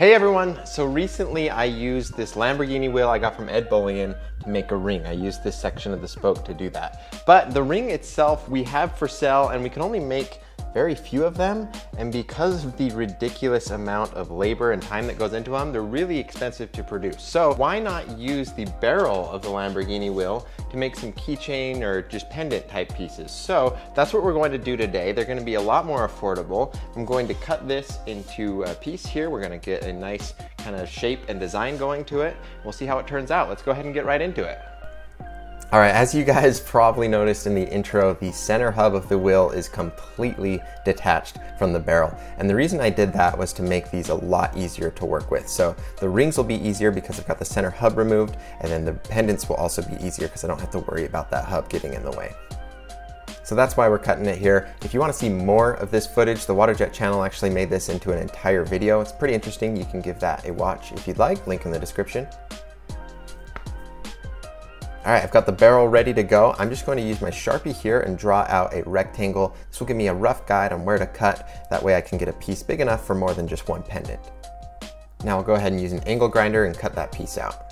Hey everyone, so recently I used this Lamborghini wheel I got from Ed Bolian to make a ring. I used this section of the spoke to do that. But the ring itself we have for sale and we can only make very few of them, and because of the ridiculous amount of labor and time that goes into them, they're really expensive to produce. So why not use the barrel of the Lamborghini wheel to make some keychain or just pendant type pieces? So that's what we're going to do today. They're gonna be a lot more affordable. I'm going to cut this into a piece here. We're gonna get a nice kind of shape and design going to it. We'll see how it turns out. Let's go ahead and get right into it. All right, as you guys probably noticed in the intro, the center hub of the wheel is completely detached from the barrel. And the reason I did that was to make these a lot easier to work with. So the rings will be easier because I've got the center hub removed, and then the pendants will also be easier because I don't have to worry about that hub getting in the way. So that's why we're cutting it here. If you wanna see more of this footage, the WaterJet channel actually made this into an entire video. It's pretty interesting. You can give that a watch if you'd like, link in the description. All right, I've got the barrel ready to go. I'm just going to use my Sharpie here and draw out a rectangle. This will give me a rough guide on where to cut. That way I can get a piece big enough for more than just one pendant. Now I'll go ahead and use an angle grinder and cut that piece out.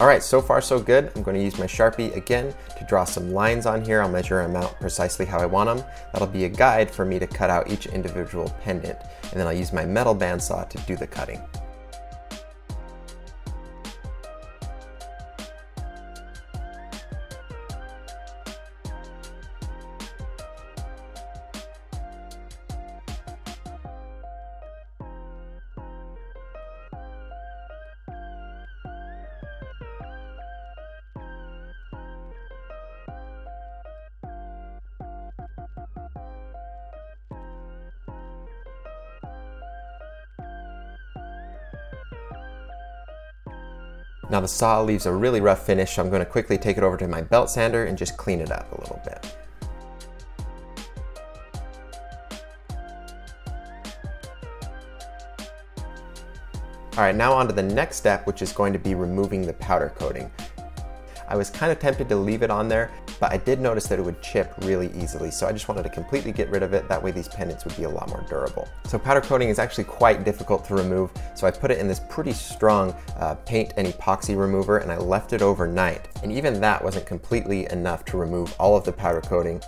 All right, so far so good. I'm gonna use my Sharpie again to draw some lines on here. I'll measure them out precisely how I want them. That'll be a guide for me to cut out each individual pendant. And then I'll use my metal bandsaw to do the cutting. Now the saw leaves a really rough finish, so I'm gonna quickly take it over to my belt sander and just clean it up a little bit. All right, now on to the next step, which is going to be removing the powder coating. I was kind of tempted to leave it on there, but I did notice that it would chip really easily. So I just wanted to completely get rid of it. That way these pendants would be a lot more durable. So powder coating is actually quite difficult to remove. So I put it in this pretty strong uh, paint and epoxy remover and I left it overnight. And even that wasn't completely enough to remove all of the powder coating.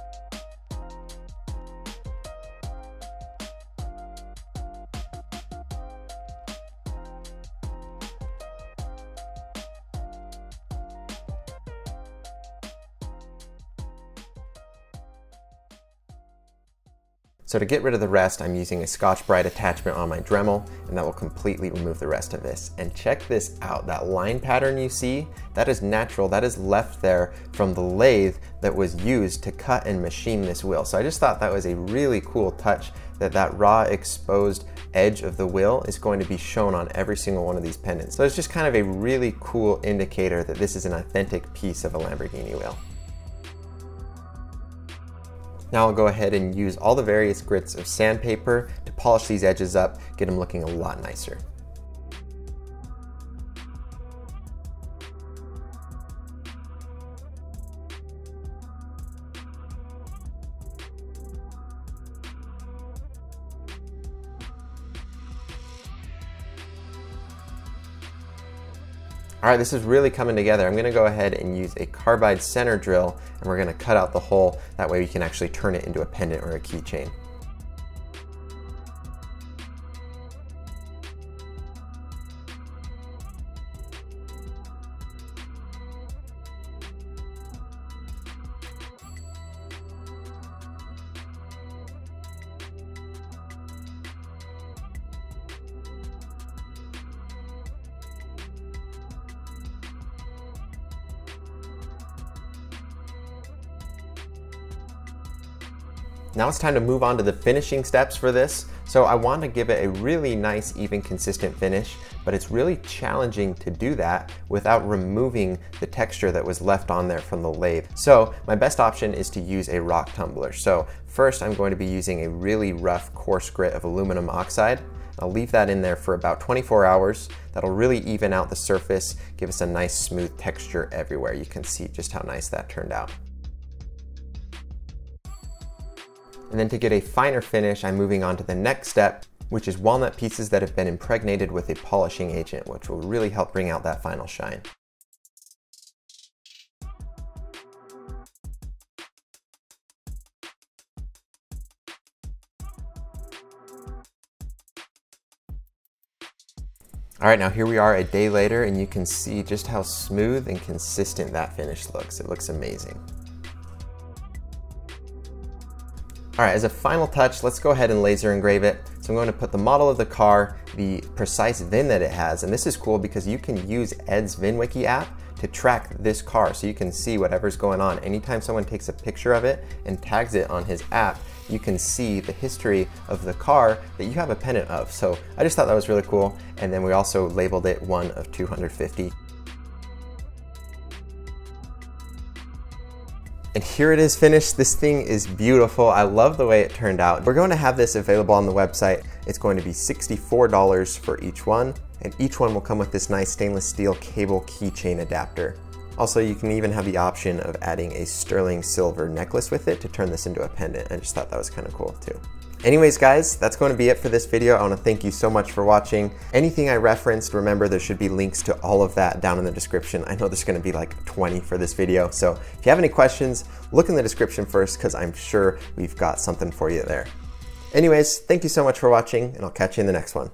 So to get rid of the rest, I'm using a Scotch-Brite attachment on my Dremel, and that will completely remove the rest of this. And check this out, that line pattern you see, that is natural, that is left there from the lathe that was used to cut and machine this wheel. So I just thought that was a really cool touch that that raw exposed edge of the wheel is going to be shown on every single one of these pendants. So it's just kind of a really cool indicator that this is an authentic piece of a Lamborghini wheel. Now I'll go ahead and use all the various grits of sandpaper to polish these edges up, get them looking a lot nicer. All right, this is really coming together. I'm gonna go ahead and use a carbide center drill and we're gonna cut out the hole. That way we can actually turn it into a pendant or a keychain. Now it's time to move on to the finishing steps for this. So I want to give it a really nice, even, consistent finish, but it's really challenging to do that without removing the texture that was left on there from the lathe. So my best option is to use a rock tumbler. So first I'm going to be using a really rough coarse grit of aluminum oxide. I'll leave that in there for about 24 hours. That'll really even out the surface, give us a nice smooth texture everywhere. You can see just how nice that turned out. And then to get a finer finish, I'm moving on to the next step, which is walnut pieces that have been impregnated with a polishing agent, which will really help bring out that final shine. All right, now here we are a day later and you can see just how smooth and consistent that finish looks. It looks amazing. All right, as a final touch, let's go ahead and laser engrave it. So I'm going to put the model of the car, the precise VIN that it has, and this is cool because you can use Ed's VinWiki app to track this car so you can see whatever's going on. Anytime someone takes a picture of it and tags it on his app, you can see the history of the car that you have a pennant of. So I just thought that was really cool. And then we also labeled it one of 250. And here it is finished. This thing is beautiful. I love the way it turned out. We're going to have this available on the website. It's going to be $64 for each one, and each one will come with this nice stainless steel cable keychain adapter. Also, you can even have the option of adding a sterling silver necklace with it to turn this into a pendant. I just thought that was kind of cool too. Anyways, guys, that's going to be it for this video. I want to thank you so much for watching. Anything I referenced, remember there should be links to all of that down in the description. I know there's going to be like 20 for this video. So if you have any questions, look in the description first because I'm sure we've got something for you there. Anyways, thank you so much for watching and I'll catch you in the next one.